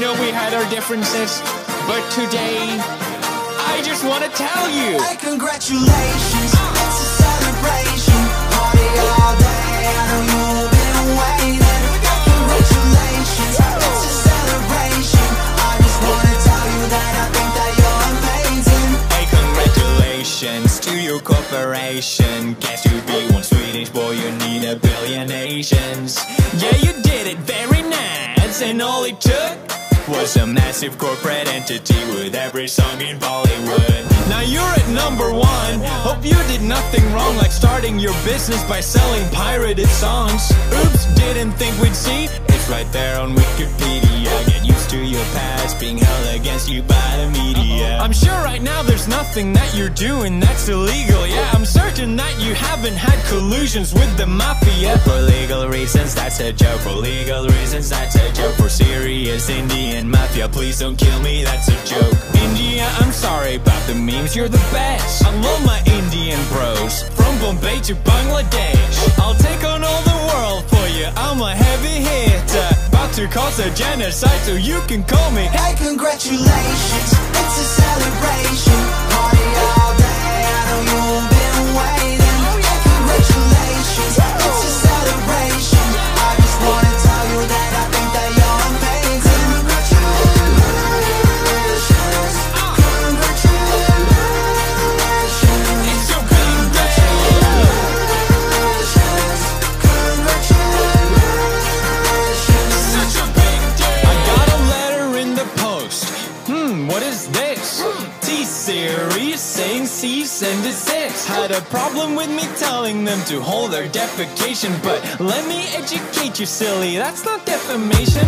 differences, but today I just want to tell you. Hey, congratulations, it's a celebration. Party all day, I know you've been waiting. Congratulations, it's a celebration. I just wanna tell you that I think that you're amazing. Hey, congratulations to your corporation. Guess you be one Swedish boy, you need a billion nations. Yeah, you did it very nice, and all it took was a massive corporate entity with every song in Bollywood. Now you're at number one. Hope you did nothing wrong, like starting your business by selling pirated songs. Oops, didn't think we'd see. It's right there on Wikipedia. Get used to your past being held against you by the media. I'm sure right now there's nothing that you're doing that's illegal. Yeah, I'm certain that you haven't had collusions with the mafia. For legal reasons, that's a joke. For legal reasons, that's a joke. For serious Indian mafia, please don't kill me, that's a joke. India, I'm sorry about the memes, you're the best. I love my Indian bros. From Bombay to Bangladesh. I'll take on all the world for you, I'm a heavy hitter. To cause a genocide, so you can call me. Hey, congratulations, it's a celebration. Party 76 had a problem with me telling them to hold their defecation. But let me educate you, silly, that's not defamation.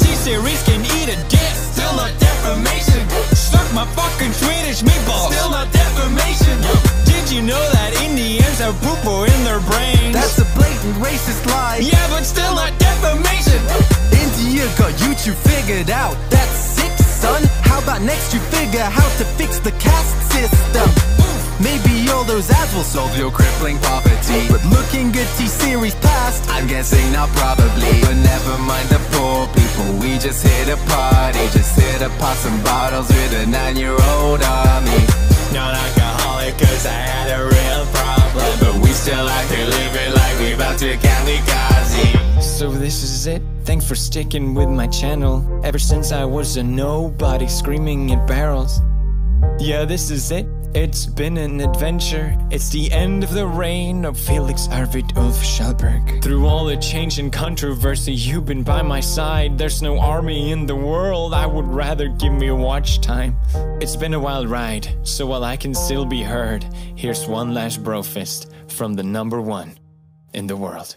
T series can eat a dick, still not defamation. Stuck my fucking Swedish meatball, still not defamation. Did you know that Indians have poo in their brains? That's a blatant racist lie. Yeah, but still not defamation. India got YouTube figured out, that's sick, son. How about next you figure how to fix the caste system? Maybe all those ads will solve your crippling poverty. But looking at T-Series past, I'm guessing not probably. But never mind the poor people, we just hit a party. Just hit a pop some bottles with a nine-year-old army. Not alcoholic cause I had a real problem But we still out here living like we about to kamikaze So this is it, thanks for sticking with my channel Ever since I was a nobody screaming at barrels Yeah, this is it, it's been an adventure. It's the end of the reign of Felix Arvid Ulf Kjellberg Through all the change and controversy, you've been by my side. There's no army in the world, I would rather give me a watch time. It's been a wild ride, so while I can still be heard Here's one last brofist from the number one in the world